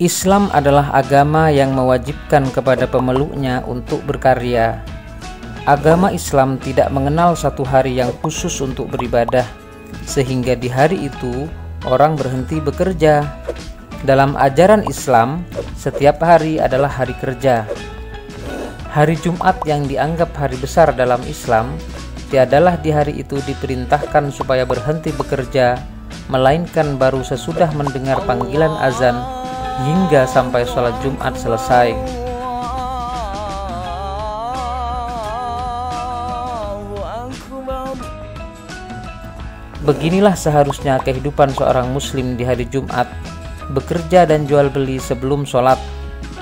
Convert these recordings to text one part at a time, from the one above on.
Islam adalah agama yang mewajibkan kepada pemeluknya untuk berkarya. Agama Islam tidak mengenal satu hari yang khusus untuk beribadah, sehingga di hari itu orang berhenti bekerja. Dalam ajaran Islam, setiap hari adalah hari kerja. Hari Jumat yang dianggap hari besar dalam Islam, tiadalah di hari itu diperintahkan supaya berhenti bekerja, melainkan baru sesudah mendengar panggilan azan hingga sampai sholat Jumat selesai. Beginilah seharusnya kehidupan seorang muslim di hari Jumat, bekerja dan jual beli sebelum sholat,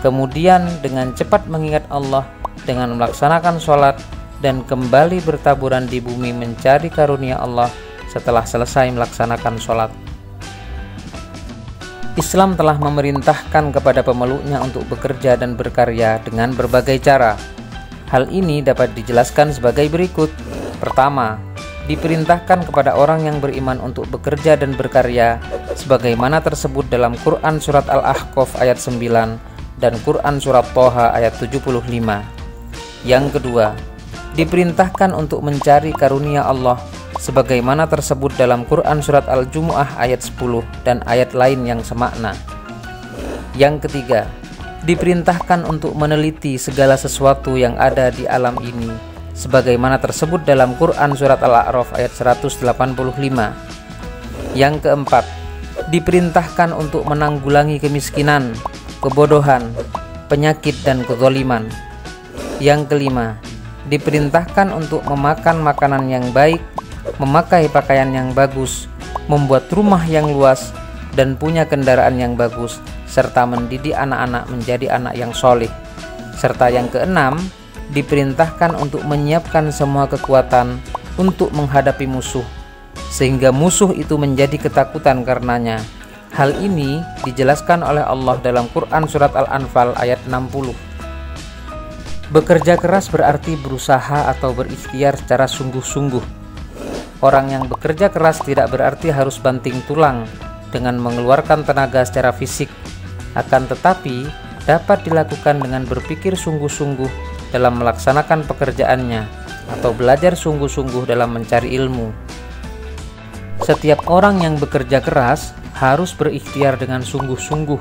kemudian dengan cepat mengingat Allah dengan melaksanakan sholat dan kembali bertaburan di bumi mencari karunia Allah setelah selesai melaksanakan sholat. Islam telah memerintahkan kepada pemeluknya untuk bekerja dan berkarya dengan berbagai cara. Hal ini dapat dijelaskan sebagai berikut. Pertama, diperintahkan kepada orang yang beriman untuk bekerja dan berkarya sebagaimana tersebut dalam Quran surat Al-Ahqaf ayat 9 dan Quran surat Toha ayat 75. Yang kedua, diperintahkan untuk mencari karunia Allah sebagaimana tersebut dalam Quran surat Al-Jumu'ah ayat 10 dan ayat lain yang semakna. Yang ketiga, diperintahkan untuk meneliti segala sesuatu yang ada di alam ini sebagaimana tersebut dalam Quran surat Al-A'raf ayat 185. Yang keempat, diperintahkan untuk menanggulangi kemiskinan, kebodohan, penyakit dan kezaliman. Yang kelima, diperintahkan untuk memakan makanan yang baik memakai pakaian yang bagus, membuat rumah yang luas, dan punya kendaraan yang bagus, serta mendidik anak-anak menjadi anak yang soleh. Serta yang keenam, diperintahkan untuk menyiapkan semua kekuatan untuk menghadapi musuh, sehingga musuh itu menjadi ketakutan karenanya. Hal ini dijelaskan oleh Allah dalam Quran Surat Al-Anfal ayat 60. Bekerja keras berarti berusaha atau berikhtiar secara sungguh-sungguh Orang yang bekerja keras tidak berarti harus banting tulang dengan mengeluarkan tenaga secara fisik, akan tetapi dapat dilakukan dengan berpikir sungguh-sungguh dalam melaksanakan pekerjaannya atau belajar sungguh-sungguh dalam mencari ilmu. Setiap orang yang bekerja keras harus berikhtiar dengan sungguh-sungguh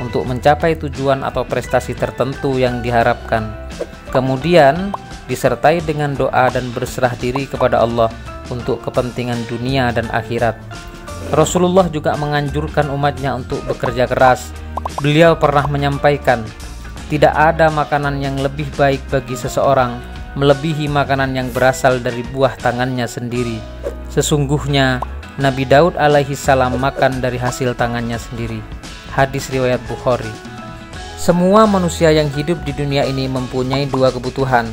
untuk mencapai tujuan atau prestasi tertentu yang diharapkan. Kemudian disertai dengan doa dan berserah diri kepada Allah untuk kepentingan dunia dan akhirat. Rasulullah juga menganjurkan umatnya untuk bekerja keras. Beliau pernah menyampaikan, tidak ada makanan yang lebih baik bagi seseorang melebihi makanan yang berasal dari buah tangannya sendiri. Sesungguhnya Nabi Daud alaihi salam makan dari hasil tangannya sendiri. Hadis riwayat Bukhari. Semua manusia yang hidup di dunia ini mempunyai dua kebutuhan.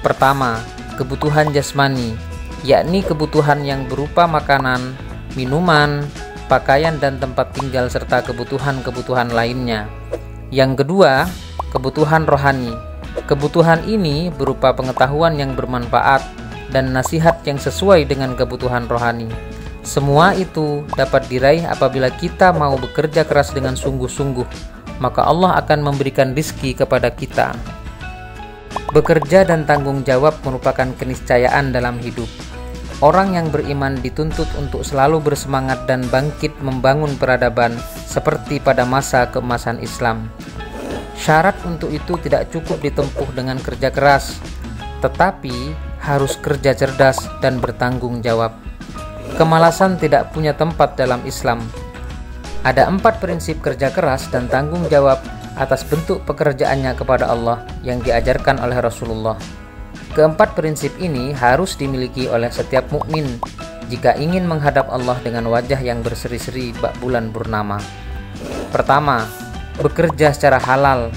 Pertama, kebutuhan jasmani, yakni kebutuhan yang berupa makanan, minuman, pakaian dan tempat tinggal serta kebutuhan-kebutuhan lainnya. Yang kedua, kebutuhan rohani. Kebutuhan ini berupa pengetahuan yang bermanfaat dan nasihat yang sesuai dengan kebutuhan rohani. Semua itu dapat diraih apabila kita mau bekerja keras dengan sungguh-sungguh, maka Allah akan memberikan rizki kepada kita. Bekerja dan tanggung jawab merupakan keniscayaan dalam hidup. Orang yang beriman dituntut untuk selalu bersemangat dan bangkit membangun peradaban seperti pada masa keemasan Islam. Syarat untuk itu tidak cukup ditempuh dengan kerja keras, tetapi harus kerja cerdas dan bertanggung jawab. Kemalasan tidak punya tempat dalam Islam. Ada empat prinsip kerja keras dan tanggung jawab atas bentuk pekerjaannya kepada Allah yang diajarkan oleh Rasulullah. Keempat prinsip ini harus dimiliki oleh setiap mukmin jika ingin menghadap Allah dengan wajah yang berseri-seri bak bulan purnama. Pertama, bekerja secara halal.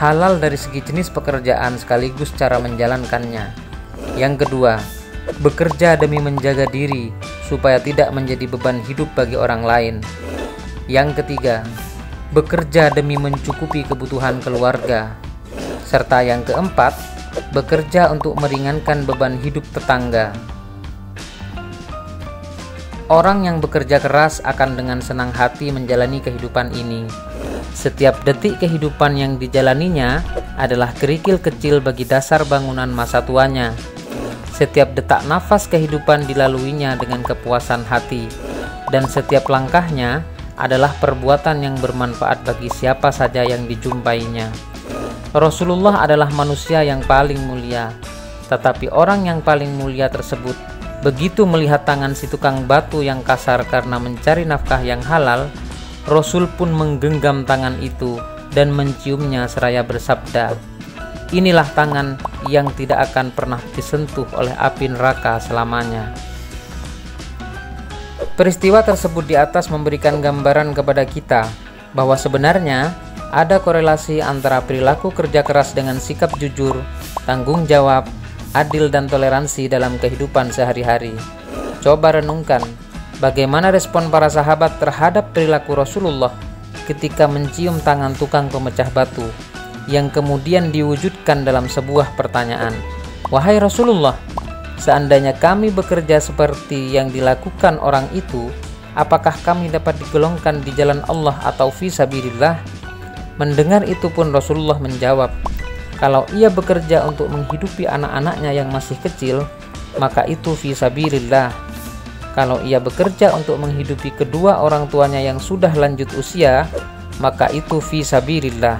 Halal dari segi jenis pekerjaan sekaligus cara menjalankannya. Yang kedua, bekerja demi menjaga diri supaya tidak menjadi beban hidup bagi orang lain. Yang ketiga, bekerja demi mencukupi kebutuhan keluarga. Serta yang keempat, bekerja untuk meringankan beban hidup tetangga. Orang yang bekerja keras akan dengan senang hati menjalani kehidupan ini. Setiap detik kehidupan yang dijalaninya adalah kerikil kecil bagi dasar bangunan masa tuanya. Setiap detak nafas kehidupan dilaluinya dengan kepuasan hati, dan setiap langkahnya adalah perbuatan yang bermanfaat bagi siapa saja yang dijumpainya. Rasulullah adalah manusia yang paling mulia, tetapi orang yang paling mulia tersebut begitu melihat tangan si tukang batu yang kasar karena mencari nafkah yang halal, Rasul pun menggenggam tangan itu dan menciumnya seraya bersabda, Inilah tangan yang tidak akan pernah disentuh oleh api neraka selamanya. Peristiwa tersebut di atas memberikan gambaran kepada kita bahwa sebenarnya ada korelasi antara perilaku kerja keras dengan sikap jujur, tanggung jawab, adil dan toleransi dalam kehidupan sehari-hari. Coba renungkan Bagaimana respon para sahabat terhadap perilaku Rasulullah ketika mencium tangan tukang pemecah batu yang kemudian diwujudkan dalam sebuah pertanyaan. Wahai Rasulullah, seandainya kami bekerja seperti yang dilakukan orang itu, apakah kami dapat digolongkan di jalan Allah atau fi sabilillah? Mendengar itu pun Rasulullah menjawab, kalau ia bekerja untuk menghidupi anak-anaknya yang masih kecil, maka itu fi sabilillah kalau ia bekerja untuk menghidupi kedua orang tuanya yang sudah lanjut usia, maka itu fi sabirillah.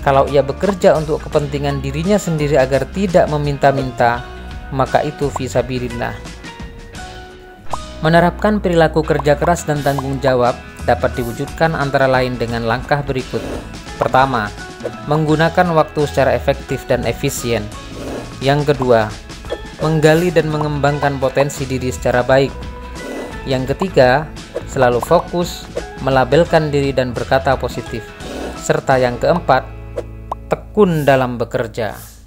Kalau ia bekerja untuk kepentingan dirinya sendiri agar tidak meminta-minta, maka itu fi sabirillah. Menerapkan perilaku kerja keras dan tanggung jawab dapat diwujudkan antara lain dengan langkah berikut. Pertama, menggunakan waktu secara efektif dan efisien. Yang kedua, menggali dan mengembangkan potensi diri secara baik. Yang ketiga, selalu fokus, melabelkan diri dan berkata positif. Serta yang keempat, tekun dalam bekerja.